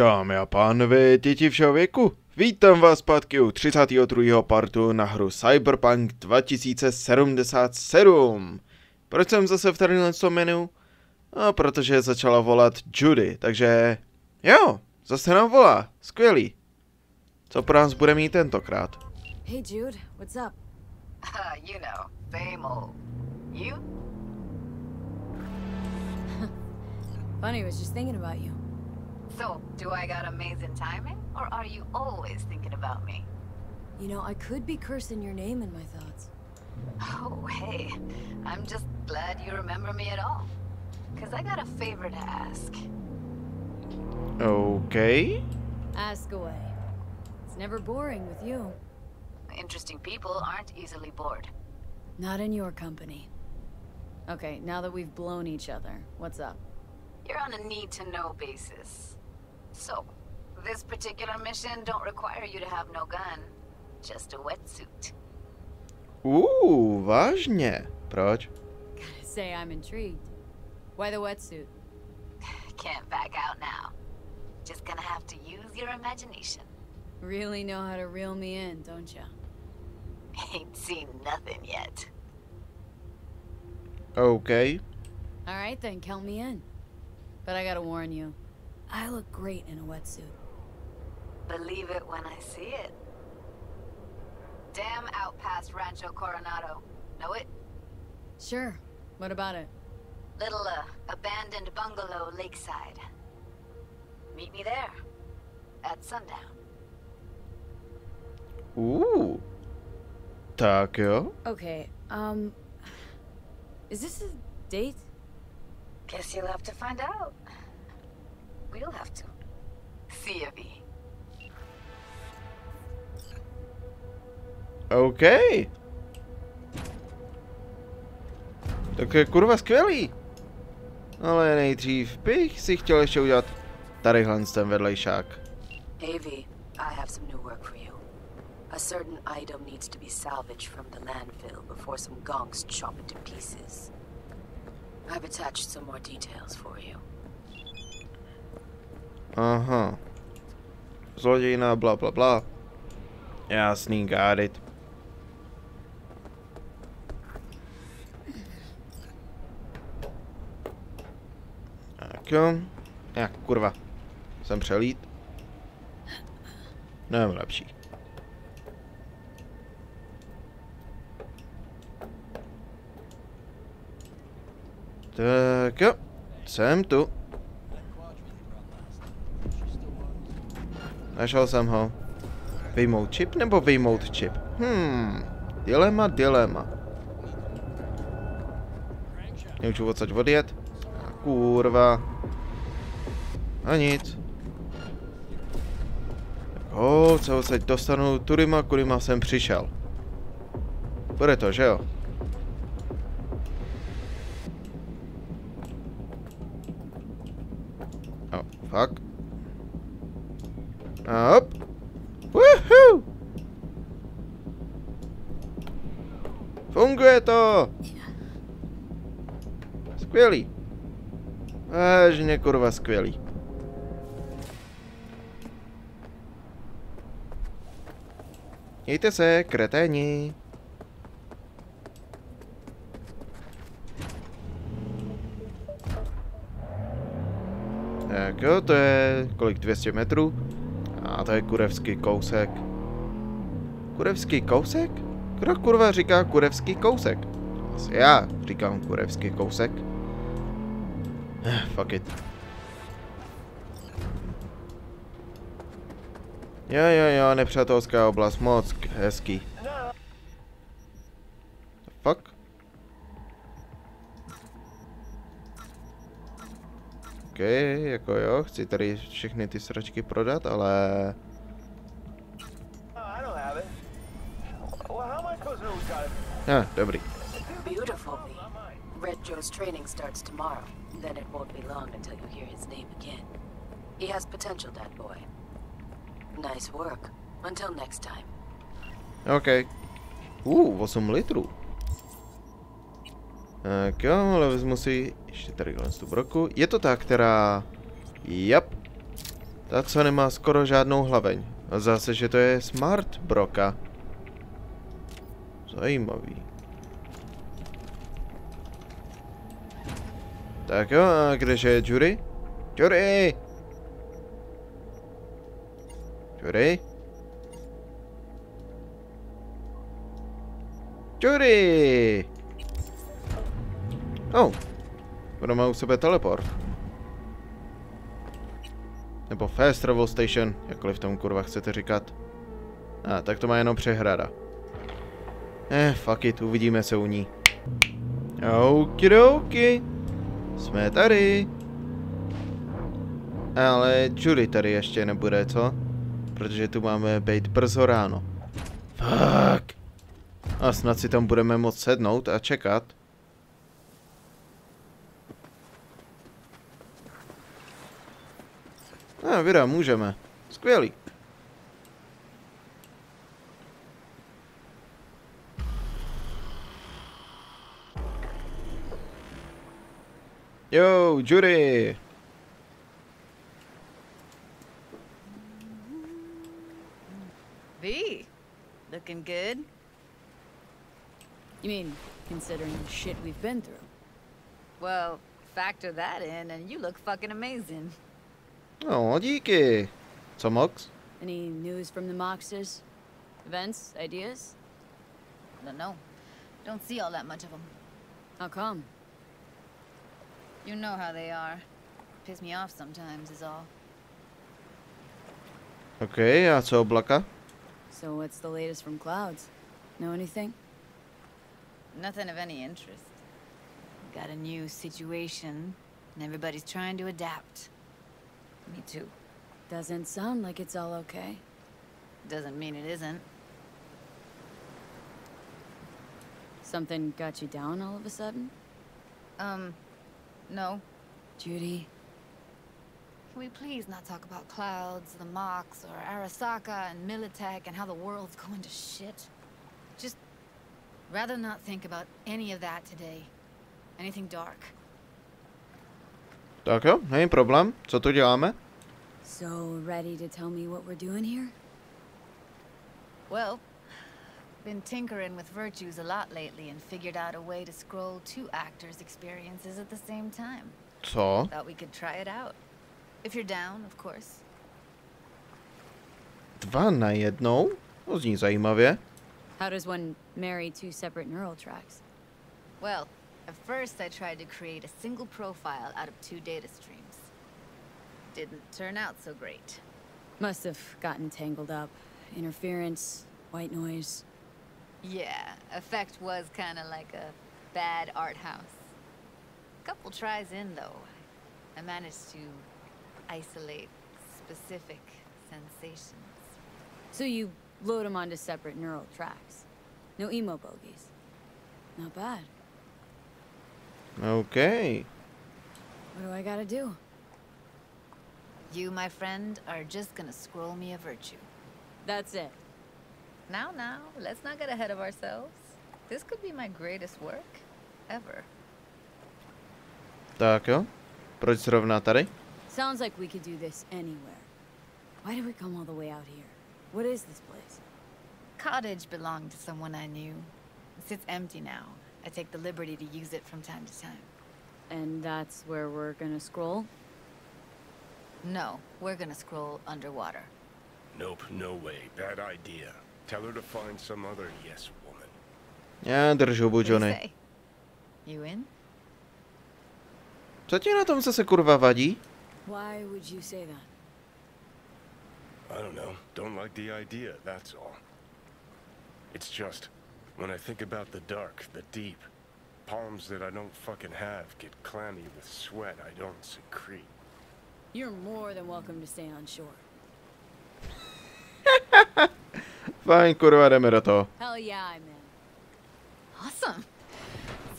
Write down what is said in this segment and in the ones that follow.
Dámy a pánové, děti všeho věku, vítám vás zpátky u 32. partu na hru Cyberpunk 2077. Proč jsem zase v tadyhle tom menu? No, protože začala volat Judy, takže jo, zase nám volá, skvělý. Co pro nás bude mít tentokrát? Hey Jude, what's up? Uh, you know, same old. You? Funny, was just thinking about you. So, do I got amazing timing? Or are you always thinking about me? You know, I could be cursing your name in my thoughts. Oh, hey. I'm just glad you remember me at all. Cause I got a favor to ask. OK. Ask away. It's never boring with you. Interesting people aren't easily bored. Not in your company. Okay, now that we've blown each other, what's up? You're on a need-to-know basis. So, this particular mission don't require you to have no gun. Just a wetsuit. Ooh, vážně. Proč? Gotta say, I'm intrigued. Why the wetsuit? Can't back out now. Just gonna have to use your imagination. Really know how to reel me in, don't ya? Ain't seen nothing yet. OK. Alright then, count me in. But I gotta warn you, I look great in a wetsuit. Believe it when I see it. Dam out past Rancho Coronado. Know it? Sure, what about it? Little, uh, abandoned bungalow lakeside. Meet me there. At sundown. Ooh. Taco. Okay, um... Is this a date? Guess you'll have to find out. We'll have to. See ya, V. OK. Tak je kurva skvělý. Ale nejdřív bych si chtěl ještě udělat tadyhle ten vedlejšák. Hey V, I have some new work for you. A certain item needs to be salvaged from the landfill before some gongs chop it to pieces. I've attached some more details for you. Aha. Zlodějina, bla bla bla. Jasný, got it. Tak jo. Jak kurva. Jsem přelít. Nevím lepší. Tak jo. Jsem tu. Našel jsem ho. Vyjmout čip nebo vyjmout čip? Hmm, dilema, dilema. Nemůžu odsaď odjet? A kurva. A nic. O, co odsaď dostanu tudyma, kudyma jsem přišel. Bude to, že jo? Oh, fuck. Hop. Woohoo! Funguje to! Skvělý. Vážně kurva skvělý. Mějte se, kreténi. Tak jo, to je kolik 200 metrů. A to je kurevský kousek. Kurevský kousek? Kdo kurva říká kurevský kousek? Asi já říkám kurevský kousek. Eh, fuck it. Jo, jo, jo, nepřátelská oblast, moc hezký. Fuck? OK, jako jo, chci tady všechny ty sračky prodat, ale... Ah, dobrý. Red Joe's training starts tomorrow. Then it won't be long until you hear his name again. He has potential, that boy. Nice work. Until next time. OK. Uh, 8 litrů. Tak jo, ale vezmu si ještě tady tu broku. Je to ta, která... Yep. Ta, co nemá skoro žádnou hlaveň. A zase, že to je smart broka. Zajímavý. Tak jo, a kdeže je Jury? Jury! Jury? Jury! Oh. Kdo má u sebe teleport? Nebo fast travel station, jakkoliv tomu kurva chcete říkat. A, ah, tak to má jenom přehrada. Eh, fuck it, uvidíme se u ní. Okidoki. Jsme tady. Ale Julie tady ještě nebude, co? Protože tu máme být brzo ráno. Fuck. A snad si tam budeme moct sednout a čekat. A, Vira, můžeme. Skvělý. Yo, Judy! V, looking good. You mean, considering the shit we've been through? Well, factor that in and you look fucking amazing. Oh, díky. Co Mox? Any news from the Moxes? Events? Ideas? I don't know. Don't see all that much of them. How come? You know how they are. Piss me off sometimes is all. Okay, a co oblaka? So what's the latest from Clouds? Know anything? Nothing of any interest. Got a new situation, and everybody's trying to adapt. Me too. Doesn't sound like it's all okay. Doesn't mean it isn't. Something got you down all of a sudden? Um, no. Judy? Can we please not talk about clouds, the Mox, or Arasaka and Militech and how the world's going to shit? Just rather not think about any of that today. Anything dark. Tak jo, není problém. Co tu děláme? So, ready to tell me what we're doing here? Well, been tinkering with virtues a lot lately and figured out a way to scroll two actors' experiences at the same time. So? Thought we could try it out. If you're down, of course. Dwa na jedną? To zní zajímavě. How does one marry two separate neural tracks? Well, at first I tried to create a single profile out of two data streams. Didn't turn out so great. Must have gotten tangled up. Interference, white noise. Yeah, effect was kinda like a bad art house. Couple tries in, though. I managed to isolate specific sensations. So you load them onto separate neural tracks. No emo bogies. Not bad. Okay. What do I gotta do? You, my friend, are just gonna scroll me a virtue. That's it. Now, now, let's not get ahead of ourselves. This could be my greatest work ever. Tak jo. Proč zrovna tady? Sounds like we could do this anywhere. Why did we come all the way out here? What is this place? Cottage belonged to someone I knew. It sits empty now. I take the liberty to use it from time to time. And that's where we're gonna scroll? No, we're gonna scroll underwater. Nope, no way. Bad idea. Tell her to find some other yes woman. Já držu What do you say? You in? Co ti na tom zase kurva vadí? Why would you say that? I don't know. Don't like the idea, that's all. It's just, when I think about the dark, the deep, palms that I don't fucking have get clammy with sweat I don't secrete. You're more than welcome to stay on shore. Fajn, kurva, jdeme do toho. Hell yeah, I'm in. Awesome.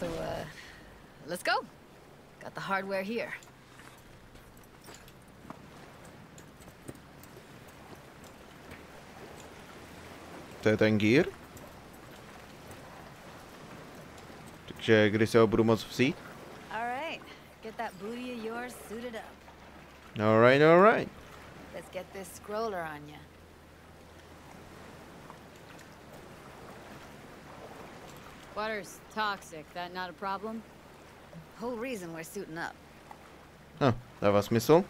So, uh, let's go. Got the hardware here. Ten gear. Takže kdy se ho budu moc vzít? All right. Get that booty of yours suited up. Alright, alright. Let's get this scroller on you. Water's toxic. That not a problem? Whole reason we're suiting up. Hm, dává smysl.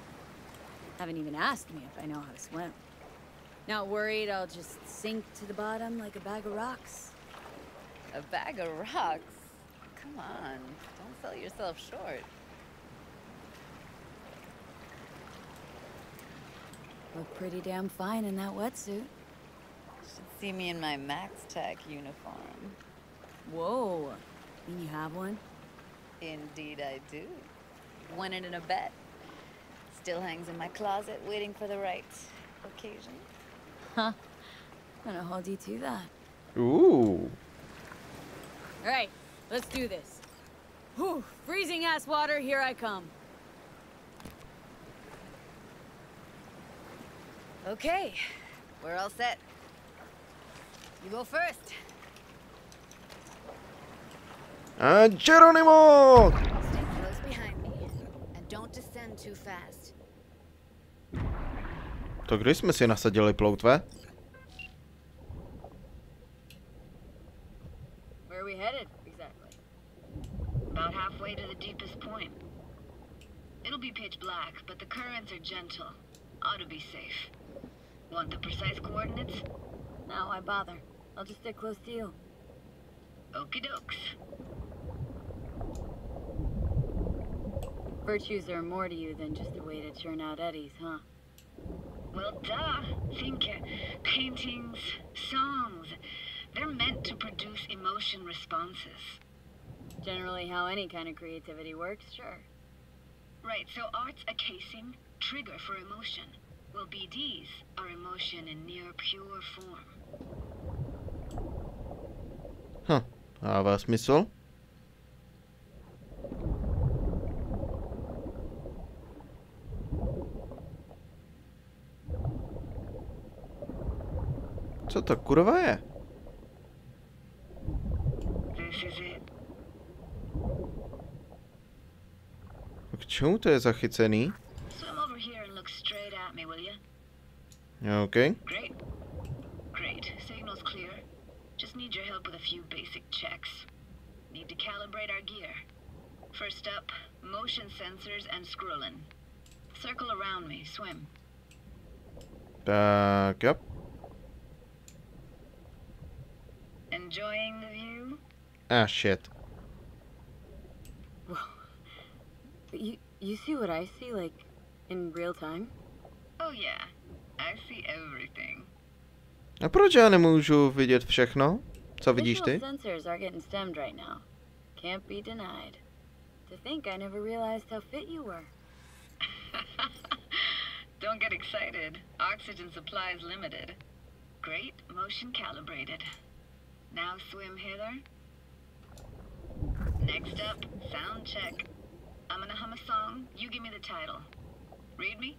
Haven't even asked me if I know how to swim. Not worried I'll just sink to the bottom like a bag of rocks. A bag of rocks? Come on, don't sell yourself short. Look pretty damn fine in that wetsuit. Should see me in my Max Tech uniform. Whoa. Mean you have one? Indeed I do. Won it in a bet. Still hangs in my closet waiting for the right occasion. Huh. I'm Gonna hold you to that. Ooh. Alright, let's do this. Whew, freezing ass water, here I come. Okay, we're all set. You go first. A Geronimo! Stay close behind me. And don't descend too fast. To kdy jsme si nasadili ploutve? Where are we headed, exactly? About halfway to the deepest point. It'll be pitch black, but the currents are gentle. Ought to be safe. Want the precise coordinates? No, why bother? I'll just stick close to you. Okie dokes. Virtues are more to you than just a way to churn out eddies, huh? Well, duh. Think uh, paintings, songs. They're meant to produce emotion responses. Generally how any kind of creativity works, sure. Right, so art's a casing, trigger for emotion. Well, BDs are emotion in near pure form. Hm, dává smysl. Co to kurva je? This is it. K čemu to je zachycený? Swim over here and look straight at me, will you? OK. Great. Great. Signal's clear. Just need your help with a few basic checks. Need to calibrate our gear. First up, motion sensors and scrolling. Circle around me, swim. Tak jo. Enjoying the view? Ah, shit. But you you see what I see, like, in real time? Oh yeah. I see everything. A proč já nemůžu vidět všechno? Co vidíš ty? sensors are getting stemmed right now. Can't be denied. To think I never realized how fit you were. Don't get excited. Oxygen supply is limited. Great, motion calibrated. Now swim hither. Next up, sound check. I'm gonna hum a song. You give me the title. Read me?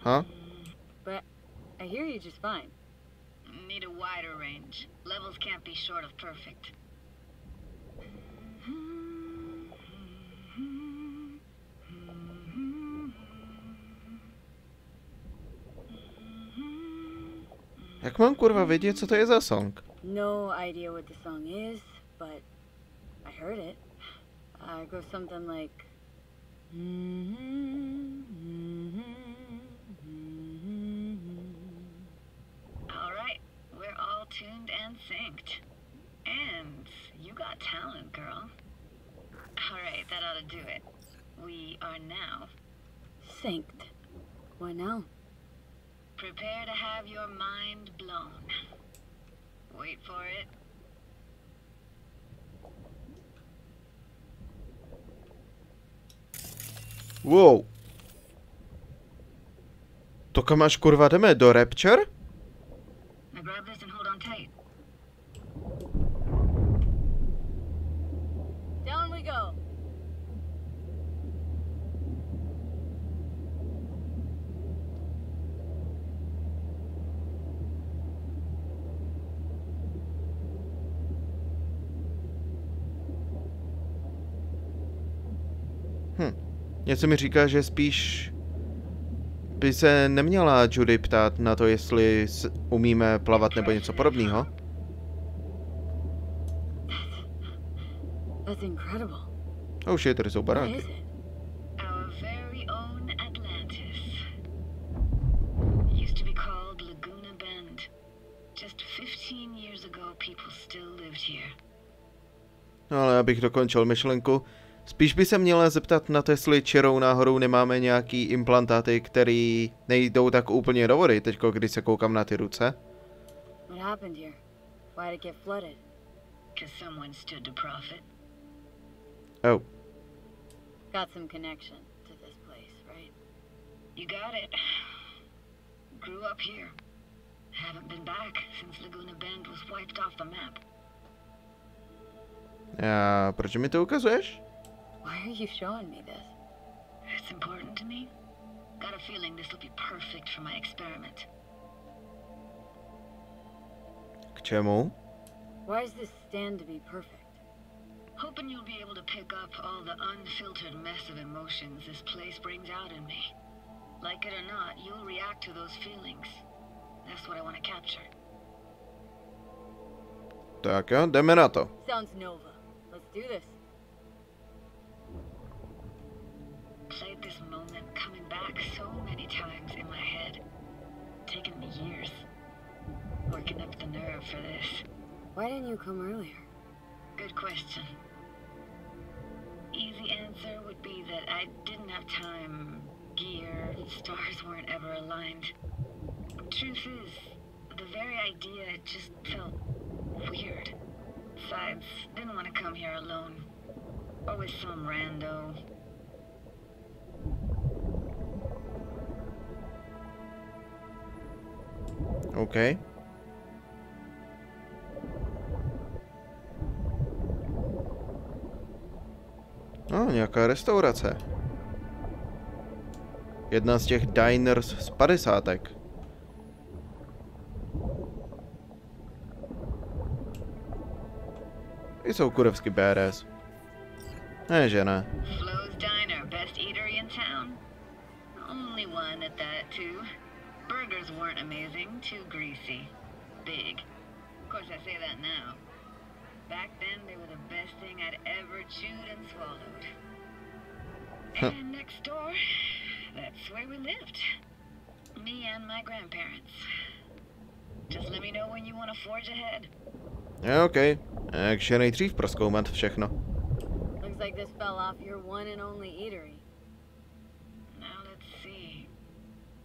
Huh? But I hear you just fine. Need a wider range. Levels can't be short of perfect. Jak mám kurva vědět, co to je za song? No idea what the song is, but I heard it. Uh, it goes something like. All right, we're all tuned and synced. And you got talent, girl. All right, that ought to do it. We are now. Synced. Why now? Prepare to have your mind blown. Wait for it. Wow. To kam až kurva jdeme? Do Rapture? Now grab this and hold on tight. Down we go. Něco mi říká, že spíš by se neměla Judy ptát na to, jestli s- umíme plavat nebo něco podobného. That's incredible. Oh shit, tady jsou What baráky. is it? Our very own Atlantis. Used to be called Laguna Bend. Just 15 years ago, people still lived here. No ale abych dokončil myšlenku, spíš by se měla zeptat na to, jestli čirou náhodou nemáme nějaký implantáty, který nejdou tak úplně do vody, teďko když se koukám na ty ruce. What happened here? Why'd it get flooded? Someone stood to profit. Oh, Got some connection to this place, right? You got it. Grew up here. Haven't been back since Laguna Bend was wiped off the map. a proč mi to ukazuješ? Why are you showing me this? It's important to me. Got a feeling this will be perfect for my experiment. K čemu? Why does this stand to be perfect? Hoping you'll be able to pick up all the unfiltered mess of emotions this place brings out in me. Like it or not, you'll react to those feelings. That's what I want to capture. Tak jo, jdeme na to. Sounds Nova. Let's do this. Back so many times in my head. Taken me years. Working up the nerve for this. Why didn't you come earlier? Good question. Easy answer would be that I didn't have time. Gear, stars weren't ever aligned. Truth is, the very idea just felt weird. Besides, didn't want to come here alone. Or with some rando. OK. No, nějaká restaurace. Jedna z těch diners z padesátek. Ty jsou kurevsky badass. Ne, že ne. Flo's Diner, best eatery in town. Only one at that, too. Weren't amazing, too greasy. Big. Of course, I say that now. Back then, they were the best thing I'd ever chewed and swallowed. Huh. And next door, that's where we lived. Me and my grandparents. Just let me know when you want to forge ahead. Je, OK. Takže nejdřív proskoumat všechno. Looks like this fell off your one and only eatery. Now let's see.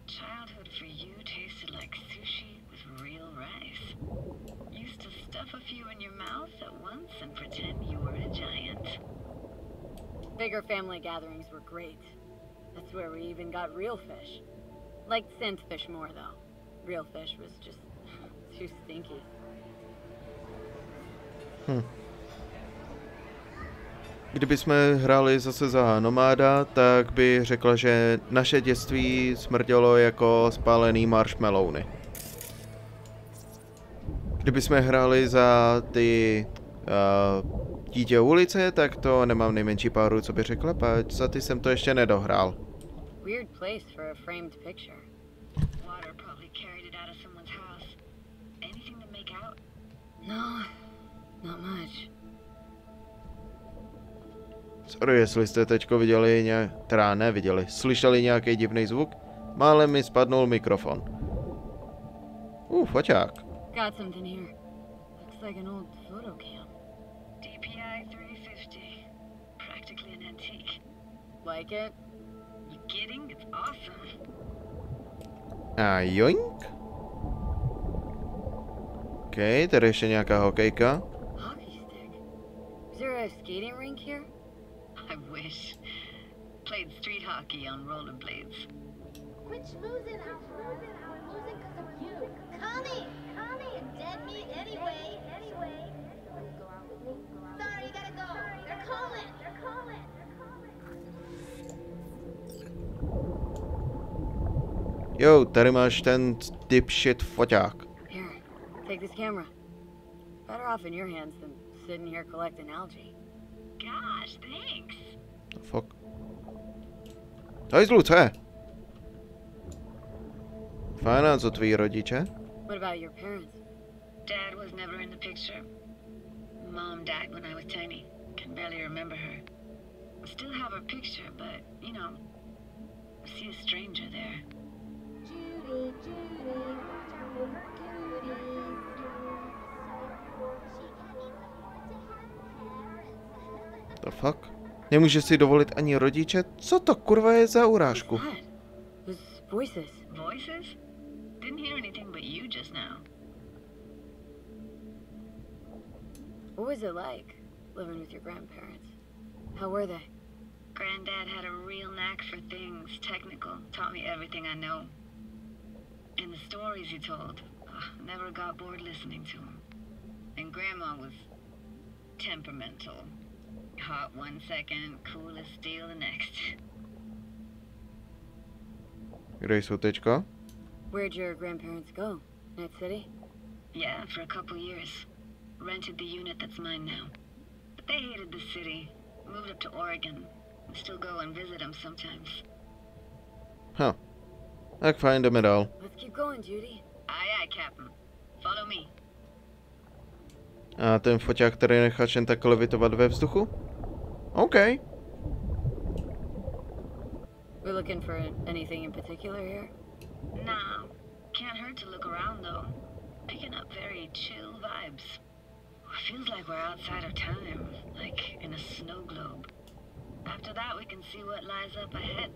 Childhood for you tasted like sushi with real rice. Used to stuff a few in your mouth at once and pretend you were a giant. Bigger family gatherings were great. That's where we even got real fish. Liked synth fish more, though. Real fish was just too stinky. Hm. Kdybychom hráli zase za nomáda, tak by řekla, že naše dětství smrdělo jako spálený marshmallowny. Kdybychom hráli za ty uh, dítě ulice, tak to nemám nejmenší páru, co by řekla, pač za ty jsem to ještě nedohrál. Weird place for a framed picture. Water probably carried it out of someone's house. Anything to make out? No, not much. Sorry, jestli jste teďko viděli nějak, teda neviděli, slyšeli nějaký divný zvuk, málem mi spadnul mikrofon. Uh, foťák. Got something here. Looks like an old photo cam. DPI 350. Practically an antique. Like it? You kidding? It's awesome. A joink. OK, tady ještě nějaká hokejka. Hockey stick. Is there a skating rink here? I wish. Played street hockey on rollerblades. Quit schmoozing, I'm schmoozing, I'm losing because of you. Connie! Connie! And dead meat anyway. Anyway. Go out with me. Sorry, you gotta go. They're calling. They're calling. They're calling. Jo, tady máš ten dipshit foťák. Here, take this camera. Better off in your hands than sitting here collecting algae. Gosh, thanks. The Fuck. Hajzlu, co je? Fajn, a co tví rodiče? What about your parents? Dad was never in the picture. Mom died when I was tiny. Can barely remember her. Still have her picture, but, you know, I see a stranger there. Judy, Judy, watch out for her cuties. She can't even afford to have parents. The fuck? Nemůže si dovolit ani rodiče? Co to kurva je za urážku? Voices. Voices? Didn't hear anything but you just now. What was it like living with your grandparents? How were they? Granddad had a real knack for things technical, taught me everything I know. And the stories he told, ugh, never got bored listening to him. And Grandma was temperamental. Hot one second, cool as steel the next. Kde jsou teďka? Where'd your grandparents go? Night City? Yeah, for a couple years. Rented the unit that's mine now. But they hated the city. Moved up to Oregon. I still go and visit them sometimes. Huh. I find them at all. Let's keep going, Judy. Aye, aye, Captain. Follow me. A ten foťák, který necháš jen tak levitovat ve vzduchu? OK. We looking for anything in particular here? Nah, can't hurt to look around though. Picking up very chill vibes. Feels like we're outside of time, like in a snow globe. After that, we can see what lies up ahead.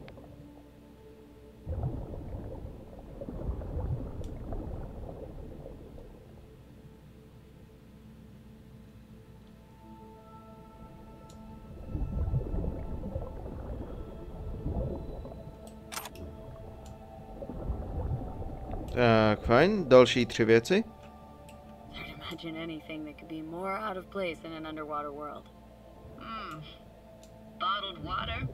Tak fajn, další tři věci. Hard to imagine anything that could be more out of place in an underwater world. Hmm. Bottled water?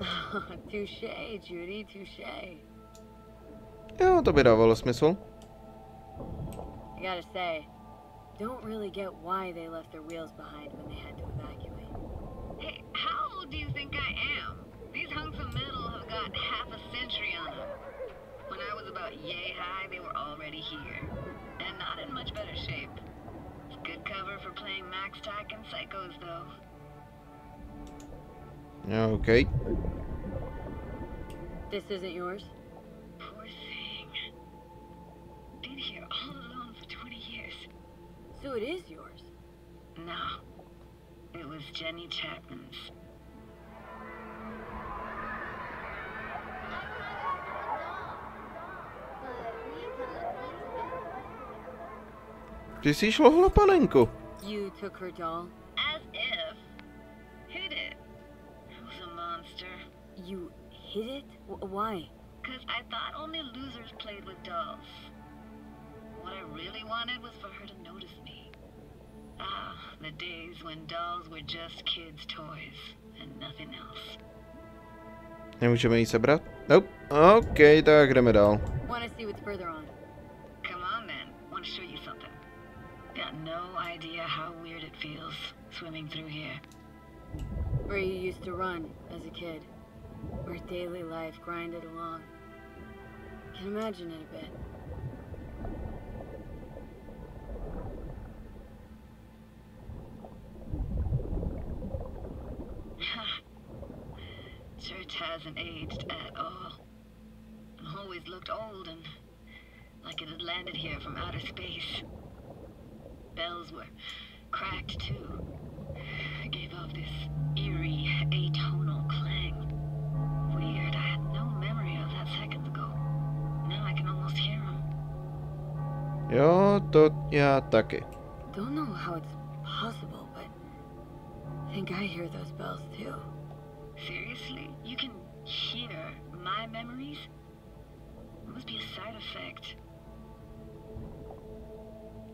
touche, Judy, touche. Jo, to by dávalo smysl. I gotta say, don't really get why they left their wheels behind when they had to evacuate. Hey, how old do you think I am? These hunks of metal have got half a century on them. When I was about yay high, they were already here. And not in much better shape. It's good cover for playing MaxTac and Psychos, though. OK. This isn't yours? Poor thing. Been here all alone for 20 years. So it is yours. No. It was Jenny Chapman's. Ty jsi šlohla panenku. You took her doll? As if. Hit it. It was a monster. You hid it? W- why? Because I thought only losers played with dolls. What I really wanted was for her to notice me. Ah, the days when dolls were just kids' toys and nothing else. Nemůžeme jí sebrat? Nope. OK, tak jdeme dál. Got no idea how weird it feels swimming through here. Where you used to run as a kid. Where daily life grinded along. Can imagine it a bit. Church hasn't aged at all. Always looked old and like it had landed here from outer space. Bells were cracked too. Gave off this eerie, atonal clang. Weird, I had no memory of that seconds ago. Now I can almost hear them. Jo, to já taky. Don't know how it's possible, but I think I hear those bells too. Seriously? You can hear my memories? It must be a side effect.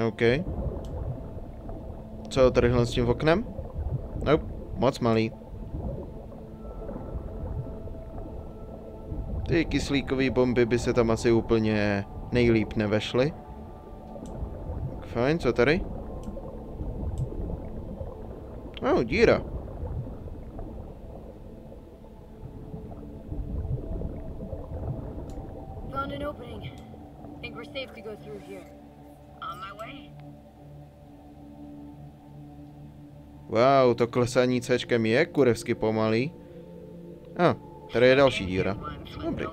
OK. Co tadyhle s tím oknem? Nope, moc malý. Ty kyslíkové bomby by se tam asi úplně nejlíp nevešly. Fajn, co tady? Oh, díra. Found an opening. Think we're safe to go through here. Wow, to klesání C je kurevsky pomalý. A, ah, tady je další díra. Dobrý.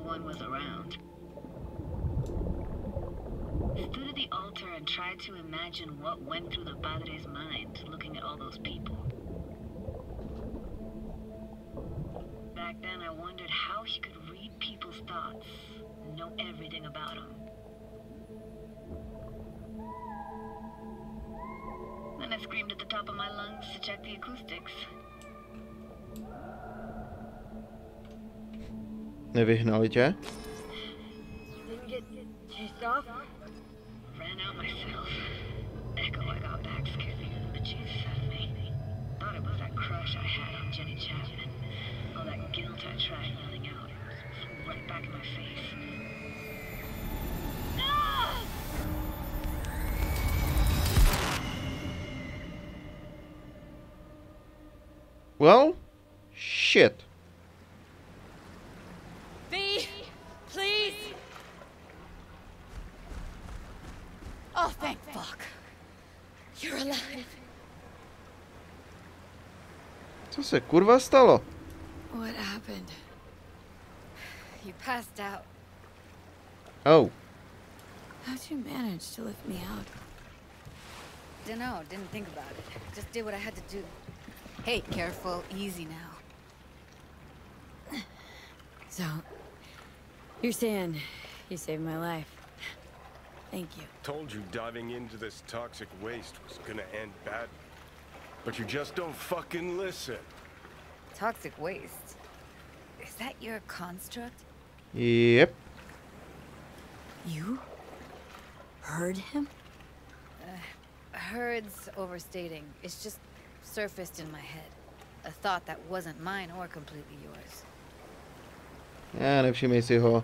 Back then, I wondered how he could read people's thoughts, know everything about them. Then I screamed at the top of my lungs to check the acoustics. Nevyhnali tě? Didn't get chased off? Ran out myself. I got back scared the bejesus out of me. Thought it was that crush I had on Jenny Chapman. All that guilt I tried yelling out. Was right back in my face. Well, shit. V, please. Oh, thank fuck. You're alive. Co se kurva stalo? What happened? You passed out. Oh, How'd you manage to lift me out? Dunno, didn't think about it. Just did what I had to do. Hey, careful, easy now. So, you're saying you saved my life. Thank you. Told you diving into this toxic waste was gonna end badly. But you just don't fucking listen. Toxic waste. Is that your construct? yep. You? Heard him? Uh, heard's overstating. It's just surfaced in my head. A thought that wasn't mine or completely yours. And if she may si ho.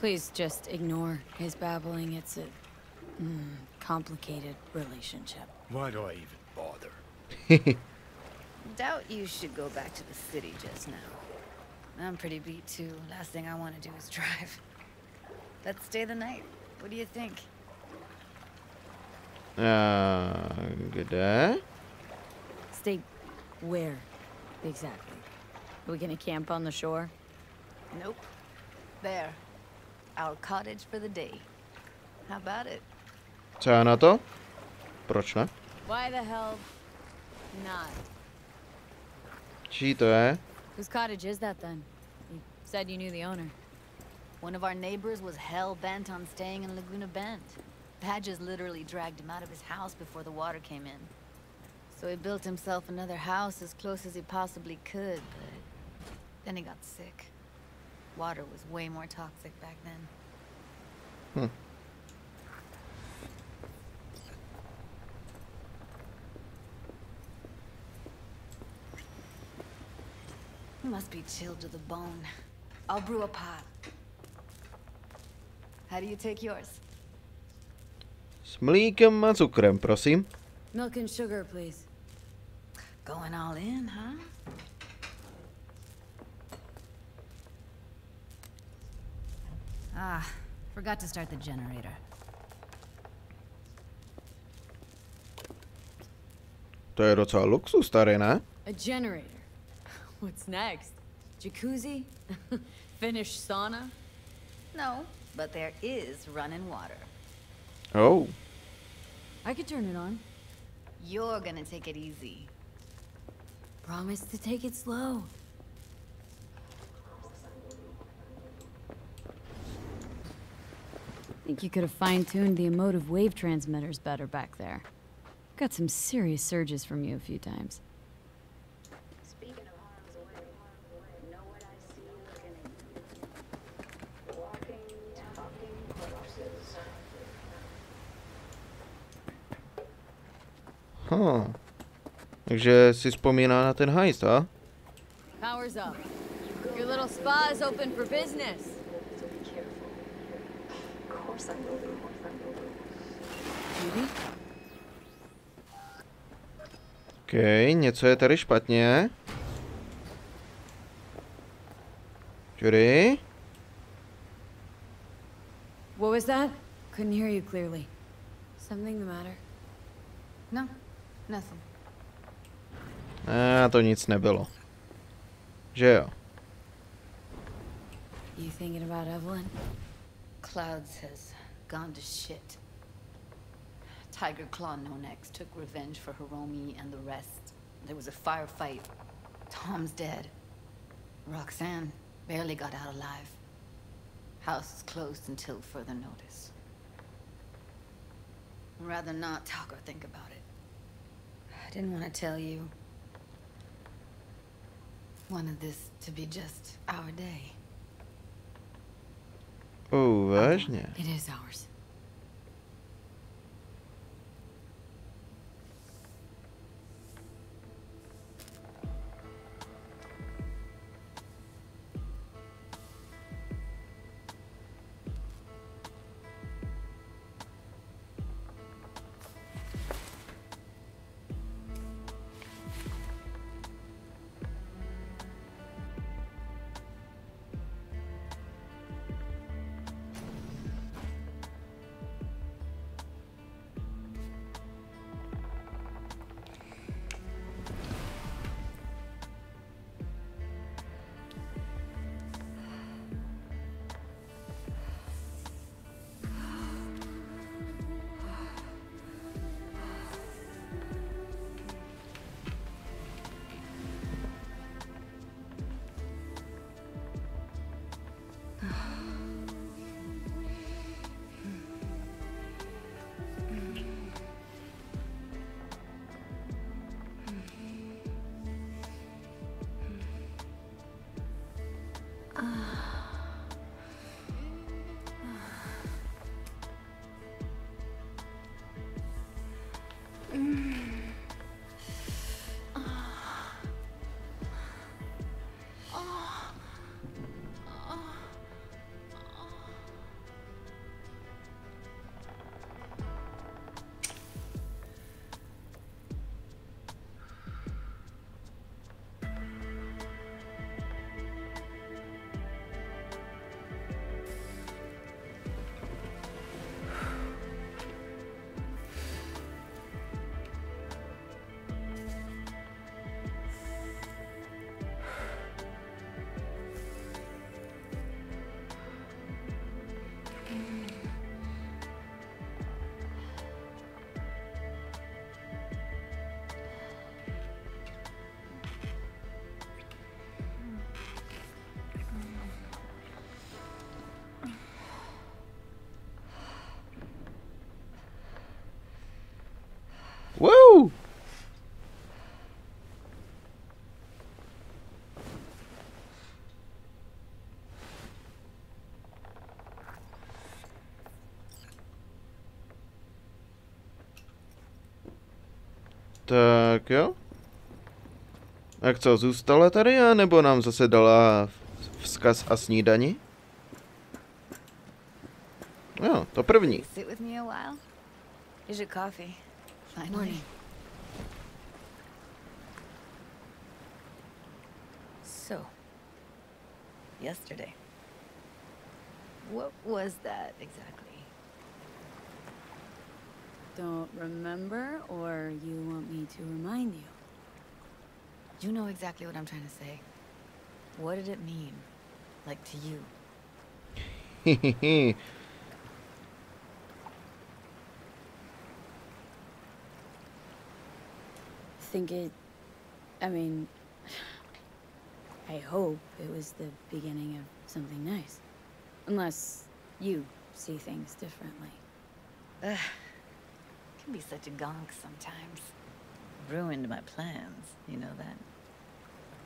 Please just ignore his babbling. It's a mm, complicated relationship. Why do I even bother? Doubt you should go back to the city just now. I'm pretty beat too. Last thing I want to do is drive. Let's stay the night. What do you think? A kde? Stay where exactly? Are we gonna camp on the shore? Nope. There. Our cottage for the day. How about it? Co já na to? Proč ne? Why the hell not? Čí to je? Whose cottage is that then? You said you knew the owner. One of our neighbors was hell bent on staying in Laguna Bend. Badges literally dragged him out of his house before the water came in. So he built himself another house as close as he possibly could, but then he got sick. Water was way more toxic back then. Hmm. He must be chilled to the bone. I'll brew a pot. How do you take yours? S mlíkem a cukrem, prosím. Milk and sugar, please. Going all in, huh? Ah, forgot to start the generator. To je docela luxus tady, ne? A generator. What's next? Jacuzzi? Finnish sauna? No, but there is running water. Oh, I could turn it on. You're gonna take it easy. Promise to take it slow. Think you could have fine-tuned the emotive wave transmitters better back there. Got some serious surges from you a few times. Huh. Takže si vzpomíná na ten heist, a? Power's up. Your little spa is open for business. Of course I will be. Judy? OK, něco je tady špatně. Judy? What was that? Couldn't hear you clearly. Something the matter? No, nothing. A to nic nebylo. Že jo? You thinking about Evelyn? Clouds has gone to shit. Tyger Claw No Next took revenge for Hiromi and the rest. There was a firefight. Tom's dead. Roxanne barely got out alive. House is closed until further notice. I'd rather not talk or think about it. I didn't want to tell you. Wanted this to be just our day. Oh, vážně. It is ours. Woo! Tak jo. Jak co, zůstala tady, a nebo nám zase dala vzkaz a snídani? Jo, to první. So, Yesterday. What was that exactly? Remember, or you want me to remind you? You know exactly what I'm trying to say. What did it mean? Like to you? think it. I mean, I hope it was the beginning of something nice. Unless you see things differently. Ugh. Can be such a gonk sometimes. Ruined my plans, you know that.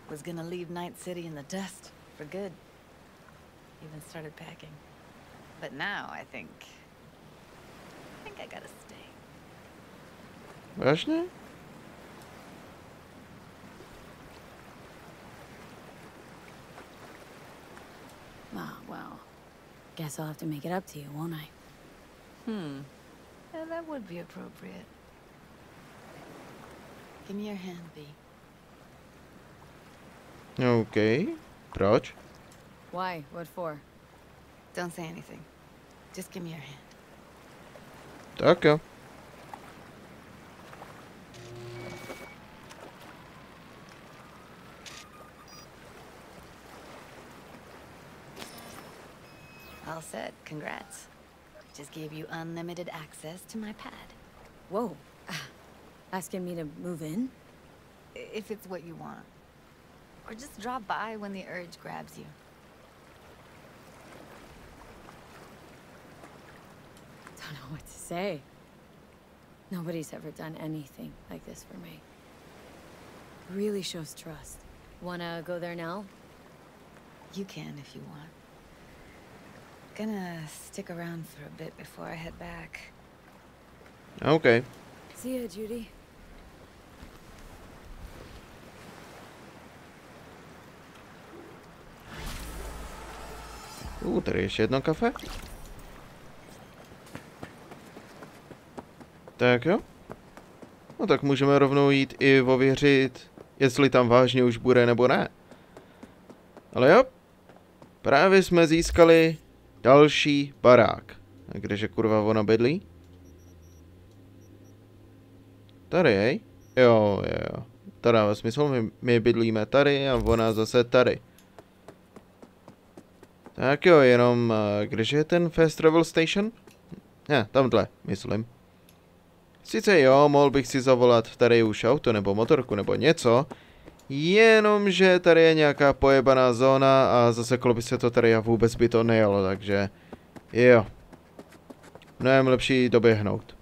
Was gonna leave Night City in the dust for good. Even started packing. But now I think I think I gotta stay. Vážně? Ah, well. Guess I'll have to make it up to you, won't I? Hmm. Yeah, that would be appropriate. Give me your hand, B. OK. Proč? Why? What for? Don't say anything. Just give me your hand. Tak jo. All set. Congrats. Just gave you unlimited access to my pad. Whoa. Ah, asking me to move in? If it's what you want. Or just drop by when the urge grabs you. Don't know what to say. Nobody's ever done anything like this for me. Really shows trust. Wanna go there now? You can if you want. Gonna stick around for a bit before I head back. OK. See ya, Judy. Uh, tady ještě jedno kafe. Tak jo. No tak můžeme rovnou jít i ověřit, jestli tam vážně už bude nebo ne. Ale jo, právě jsme získali další barák. A kdeže kurva ona bydlí? Tady, hej? Jo, jo, jo. To dává smysl, my, my bydlíme tady a ona zase tady. Tak jo, jenom, kdeže je ten Fast Travel Station? Ne, tamhle, myslím. Sice jo, mohl bych si zavolat tady už auto nebo motorku nebo něco, jenomže tady je nějaká pojebaná zóna a zaseklo by se to tady a vůbec by to nejelo, takže jo. Mnohem lepší doběhnout.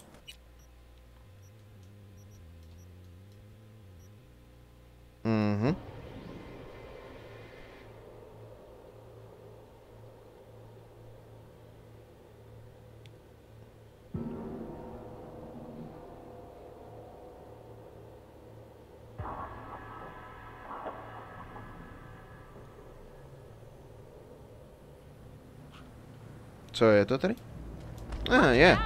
Co je to tady? A, ah, je.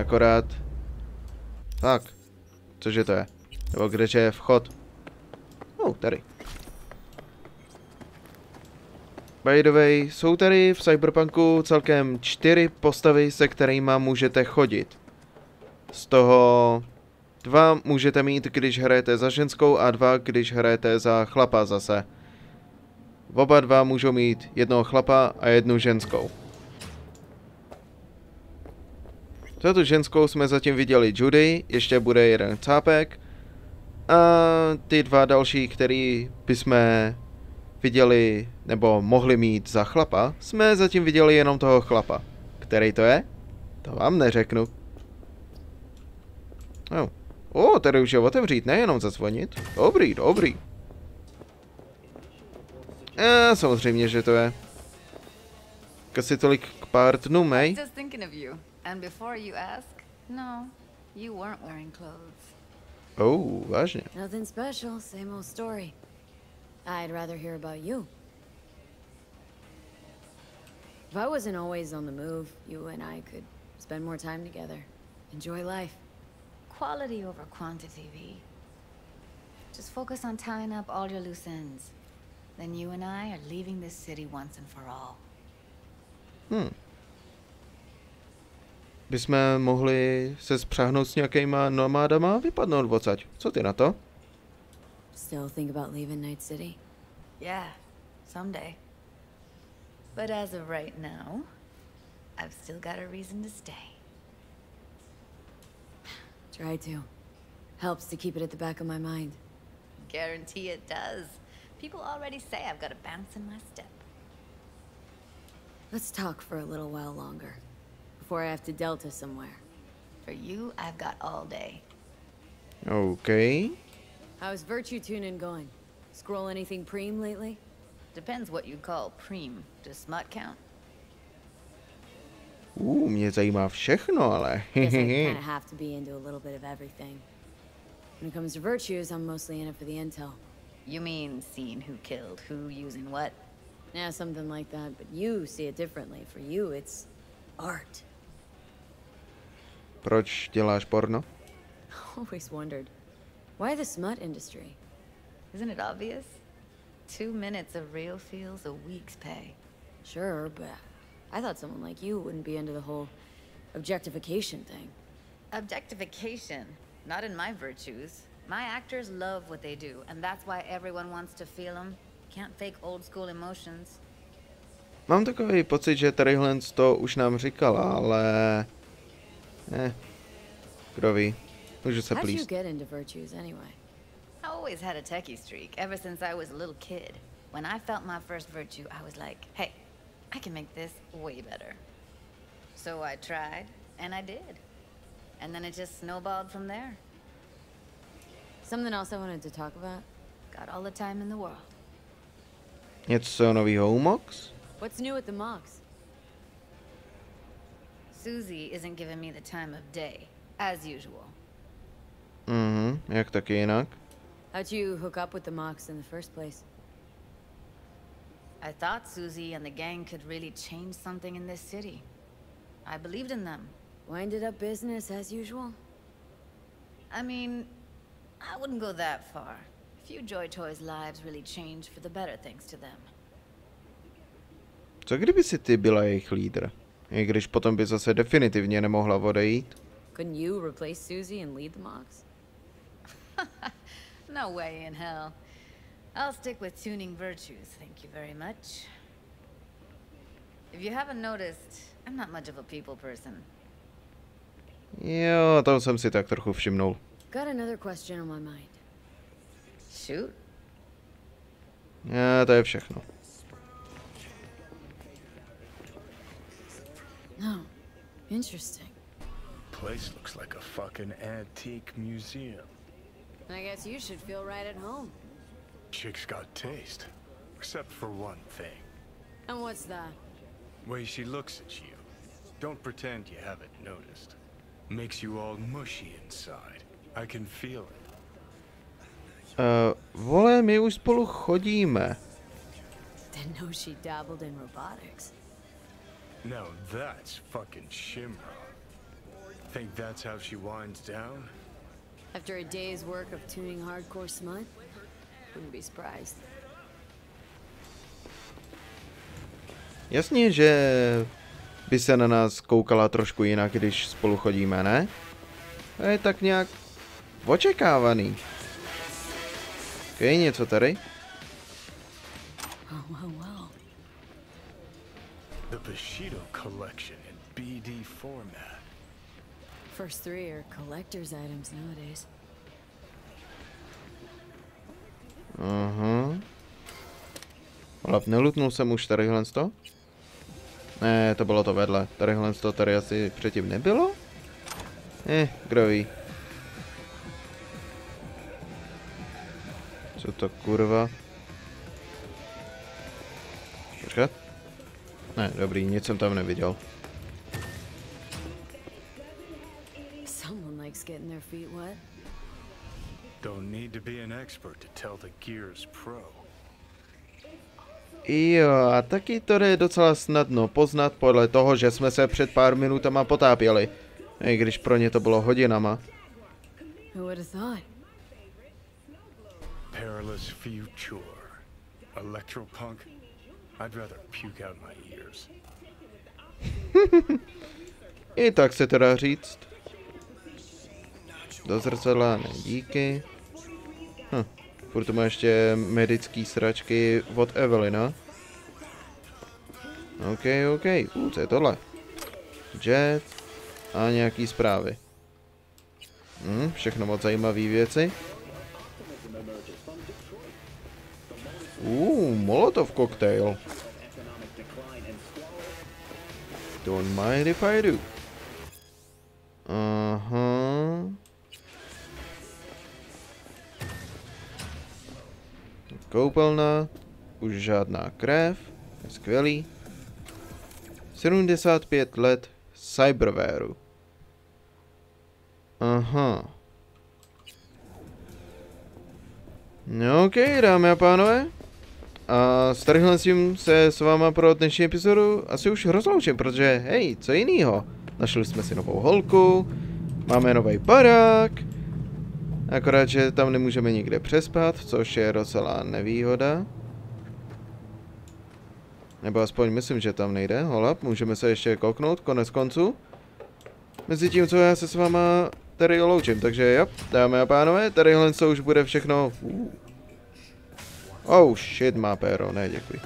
Akorát... Tak. Cože to je? Nebo kdeže je vchod? Oh, tady. By the way, jsou tady v Cyberpunku celkem čtyři postavy, se kterými můžete chodit. Z toho dva můžete mít, když hrajete za ženskou a dva, když hrajete za chlapa zase. Oba dva můžou mít jednoho chlapa a jednu ženskou. Za tu ženskou jsme zatím viděli Judy, ještě bude jeden cápek. A ty dva další, který bychom viděli, nebo mohli mít za chlapa, jsme zatím viděli jenom toho chlapa. Který to je? To vám neřeknu. Oh. O, tady už je otevřít, nejenom zazvonit. Dobrý, dobrý. A samozřejmě, že to je. Kasi tolik k pár dnům, hej? Just thinking of you. And before you ask, no, you weren't wearing clothes. Oh, vážně. Nothing special, same old story. I'd rather hear about you. If I wasn't always on the move, you and I could spend more time together. Enjoy life. Quality over quantity, V. Just focus on tying up all your loose ends. Then you and I are leaving this city once and for all. Hm. Bychom mohli se spřáhnout s nějakýma nomádama a vypadnout odsaď. Co ty na to? Still think about leaving Night City? Yeah, someday. But as of right now, I've still got a reason to stay. Try to. Helps to keep it at the back of my mind. Guarantee it does. People already say I've got a bounce in my step. Let's talk for a little while longer. Before I have to Delta somewhere. For you, I've got all day. OK. How's Virtue Tuning going? Scroll anything preem lately? Depends what you call preem. Does smut count? Uh, mě zajímá všechno, ale Guess I kind of have to be into a little bit of everything. When it comes to virtues, I'm mostly in it for the intel. You mean seeing who killed who using what? Yeah, something like that. But you see it differently. For you, it's art. Proč děláš porno? Always wondered. Why the smut industry? Isn't it obvious? Two minutes of real feels a week's pay. Sure, but I thought someone like you wouldn't be into the whole objectification thing. Objectification. Not in my virtues. My actors love what they do, and that's why everyone wants to feel them. Can't fake old school emotions. Mám takový pocit, že tadyhle to už nám říkala, ale... Eh, kdo ví. Můžu se plíst. get into virtues anyway? I always had a techie streak ever since I was a little kid. When I felt my first virtue, I was like, hey, I can make this way better. So I tried, and I did. And then it just snowballed from there. Something else I wanted to talk about? Got all the time in the world. Něco novýho u Mox? What's new with the Mox? Susie isn't giving me the time of day, as usual. Mm-hmm. jak taky jinak. How'd you hook up with the Mox in the first place? I thought Susie and the gang could really change something in this city. I believed in them. Winded up business as usual? I mean, I wouldn't go that far. Few Joy Toys' lives really changed for the better thanks to them. Co kdyby si ty byla jejich lídr? I když potom by zase definitivně nemohla odejít? Couldn't you replace Susie and lead the Mox? No way in hell. I'll stick with tuning virtues, thank you very much. If you haven't noticed, I'm not much of a people person. Jo, to jsem si tak trochu všimnul. Got another question on my mind. Shoot. Já, to je všechno. No. Interesting. Place looks like a fucking antique museum. I guess you should feel right at home. Chick's got taste. Except for one thing. And what's that? Way she looks at you. Don't pretend you haven't noticed. Makes you all mushy inside. I can feel it. Uh, vole, my už spolu chodíme. Didn't know she dabbled in robotics. Now that's fucking Shimra. Think that's how she winds down? After a day's work of tuning hardcore smut? Wouldn't be surprised. Jasně, že by se na nás koukala trošku jinak, když spolu chodíme, ne? To je tak nějak očekávaný. Ok, něco tady? Oh. The Bushido collection in BD format. First three are collector's items nowadays. Aha. Ale nelutnul jsem už tadyhle to? Ne, to bylo to vedle. Tadyhle to tady asi předtím nebylo? Eh, kdo ví. To kurva? Počkat. Ne, dobrý, nic jsem tam neviděl. Someone likes getting their feet wet. Don't need to be an expert to tell the Gears Pro. Jo, a taky to jde docela snadno poznat podle toho, že jsme se před pár minutama potápěli. I když pro ně to bylo hodinama. Who would have thought? Perilous future. Electropunk? I'd rather puke out my ears. I tak se to dá říct. Do zrcadla, ne díky. Hm, furt má ještě medický sračky od Evelina. OK, OK, uh, co je tohle? Jet a nějaký zprávy. Hm, všechno moc zajímavé věci. Uh, Molotov koktejl. Don't mind if I do. Aha. Koupelna, už žádná krev, je skvělý. 75 let cyberwareu. Aha. No ok, dámy a pánové. A s tadyhle tím se s váma pro dnešní epizodu asi už rozloučím, protože hej, co jinýho? Našli jsme si novou holku, máme nový barák, akorát, že tam nemůžeme nikde přespat, což je docela nevýhoda. Nebo aspoň myslím, že tam nejde, holap, můžeme se ještě kouknout, konec konců. Mezi tím, co já se s váma tady loučím, takže jo, dámy a pánové, tadyhle co už bude všechno. Uh. Oh shit, má péro, ne, děkuji.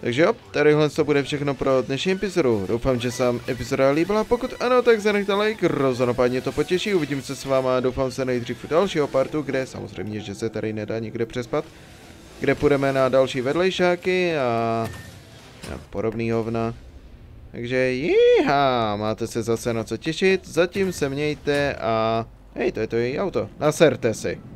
Takže jo, tadyhle to bude všechno pro dnešní epizodu. Doufám, že se vám epizoda líbila, pokud ano, tak zanechte like, rozhodně to potěší. Uvidím se s váma, doufám se nejdřív u dalšího partu, kde samozřejmě, že se tady nedá nikde přespat. Kde půjdeme na další vedlejšáky a, a podobný hovna. Takže jíha, máte se zase na co těšit, zatím se mějte a hej, to je to její auto, naserte si.